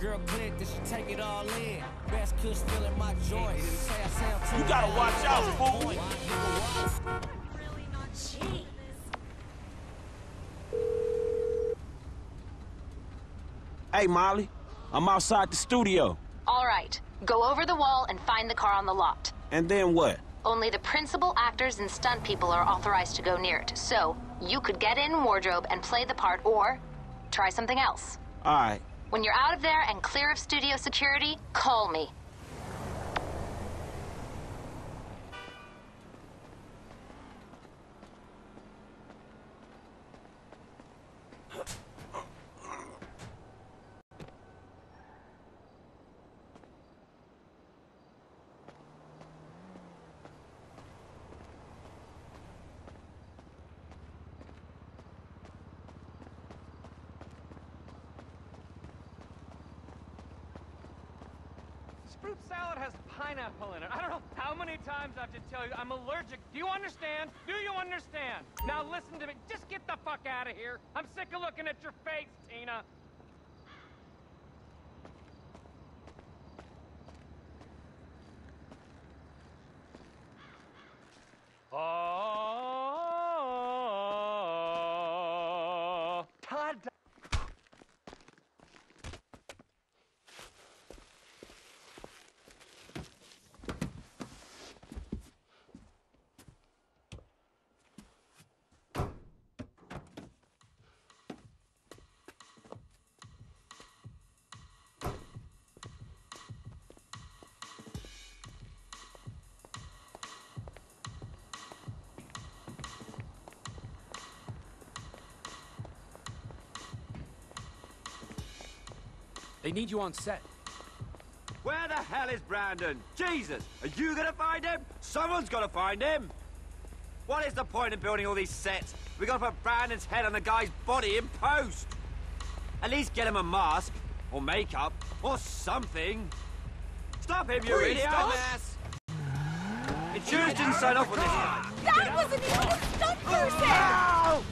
girl click, then she take it all in. Best kush feeling my joints. Say I sound too You gotta watch out, fool. Really not cheap. Hey, Molly. I'm outside the studio. All right, go over the wall and find the car on the lot. And then what? Only the principal actors and stunt people are authorized to go near it. So, you could get in wardrobe and play the part or try something else. All right. When you're out of there and clear of studio security, call me. Fruit salad has pineapple in it. I don't know how many times I have to tell you I'm allergic. Do you understand? Do you understand? Now listen to me. Just get the fuck out of here. I'm sick of looking at your face, Tina. Oh, They need you on set. Where the hell is Brandon? Jesus! Are you gonna find him? Someone's gotta find him! What is the point in building all these sets? We gotta put Brandon's head on the guy's body in post! At least get him a mask, or makeup, or something! Stop him, you Please, idiot! dumbass! Insurance didn't sign off on this guy! That wasn't even a stunt person! Ow!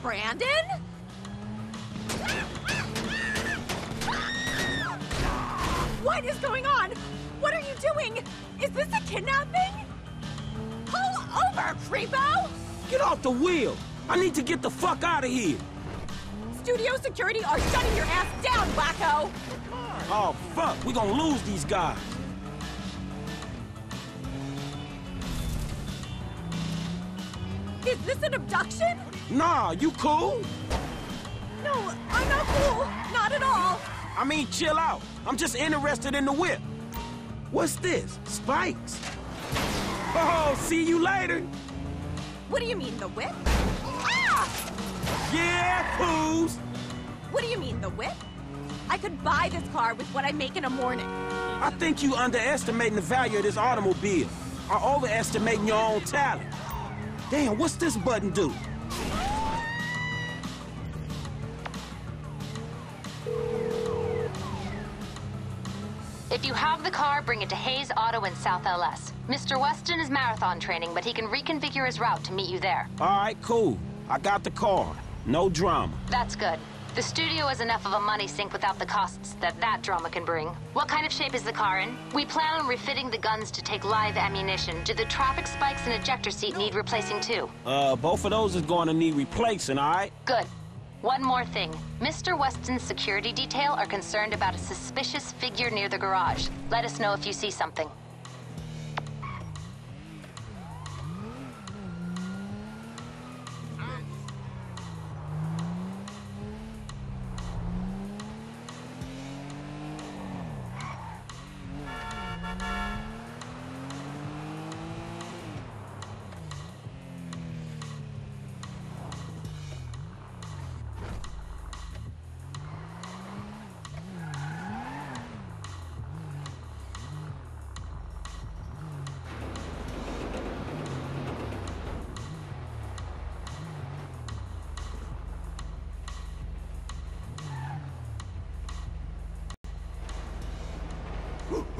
Brandon? What is going on? What are you doing? Is this a kidnapping? Pull over, creepo! Get off the wheel. I need to get the fuck out of here. Studio security are shutting your ass down, wacko! Oh, fuck. We gonna lose these guys. Is this an abduction? Nah, you cool? No, I'm not cool. Not at all. I mean, chill out. I'm just interested in the whip. What's this? Spikes? Oh, see you later. What do you mean, the whip? Ah! Yeah, fools. What do you mean, the whip? I could buy this car with what I make in a morning. I think you underestimating the value of this automobile. Or overestimating your own talent. Damn, what's this button do? If you have the car, bring it to Hayes Auto in South LS. Mr. Weston is marathon training, but he can reconfigure his route to meet you there. All right, cool. I got the car. No drama. That's good. The studio is enough of a money sink without the costs that that drama can bring. What kind of shape is the car in? We plan on refitting the guns to take live ammunition. Do the traffic spikes and ejector seat need replacing too? Uh, both of those is going to need replacing, all right? Good. One more thing. Mr. Weston's security detail are concerned about a suspicious figure near the garage. Let us know if you see something.